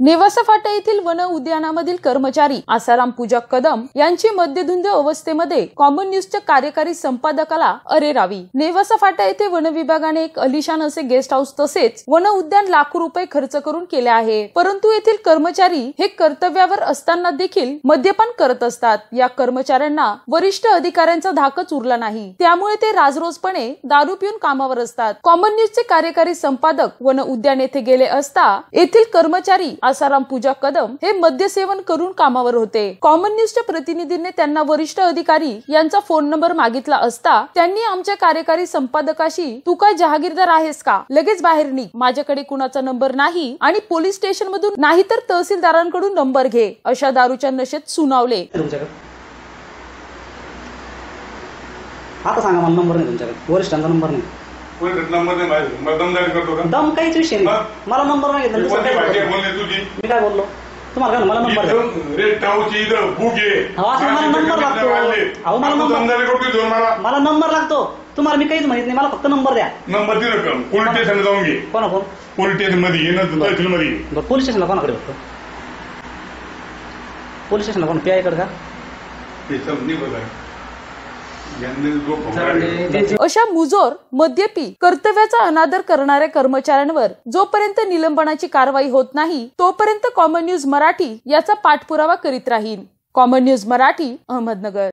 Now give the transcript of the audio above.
नेवासा फाटा येथील वन उद्यानामधील कर्मचारी आसाराम पूजा कदम यांची मद्यधुंद अवस्थेमध्ये कॉमन न्यूजच्या कार्यकारी संपादकाला अरेरावी. नेवासा फाटा येथे वन विभागाने एक अलिशान असे गेस्ट हाऊस तसेच वन उद्यान लाखो रुपये खर्च करून केले आहे. परंतु येथील कर्मचारी हे कर्तव्यावर असताना देखील मद्यपान करत असतात. या कर्मचाऱ्यांना वरिष्ठ अधिकाऱ्यांचा धाकच उरला नाही. त्यामुळे ते राजरोजपणे दारू पिऊन कामावर असतात. कॉमन न्यूजचे कार्यकारी संपादक वन उद्यान येथे गेले असता येथील कर्मचारी आसाराम पूजा कदम हे मद्यसेवन करून कामावर होते. कॉमन न्यूजच्या प्रतिनिधीने त्यांना वरिष्ठ अधिकारी यांचा फोन नंबर मागितला असता त्यांनी आमच्या कार्यकारी संपादकाशी तू काय जहागीरदार आहेस का? लगेच बाहेर निघ. माझ्याकडे कुणाचा नंबर नाही आणि पोलीस स्टेशन मधून नाही तर तहसीलदारांकडून नंबर घे अशा दारूच्या नशेत सुनावले. आता सांगा मला नंबर नाही तुमच्याकडे. वरिष्ठांचा नंबर नाही. कोणी मला दमदारी करतो का? दम काहीच विषय नाही. मला नंबर मागितला मी कोणती भाषा? बोलली. तुझी? मी काय बोललो? तुम्हाला काय मला नंबर द्या. इथं रेड टाऊची इथं बुक आहे अहो, असं मला नंबर लागतो. अहो, मला नंबर- दमदारी करतोय दोन मला. मला नंबर लागतो. तुम्हाला मी काहीच माहीत नाही मला फक्त नंबर द्या. नंबर दिलं का पोलीस स्टेशन जाऊन घे. कोणा फोन? पोलीस स्टेशनमध्ये ये ना तहसील मध्ये ये. बरं पोलीस स्टेशनला कोणाकडे पोलीस स्टेशनला कोण? पी आयकडे का? ते बघा अशा मुजोर मद्यपी कर्तव्याचा अनादर करणाऱ्या कर्मचाऱ्यांवर जोपर्यंत निलंबनाची कारवाई होत नाही तोपर्यंत कॉमन न्यूज मराठी याचा पाठपुरावा करीत राहील. Common news Marathi Ahmednagar.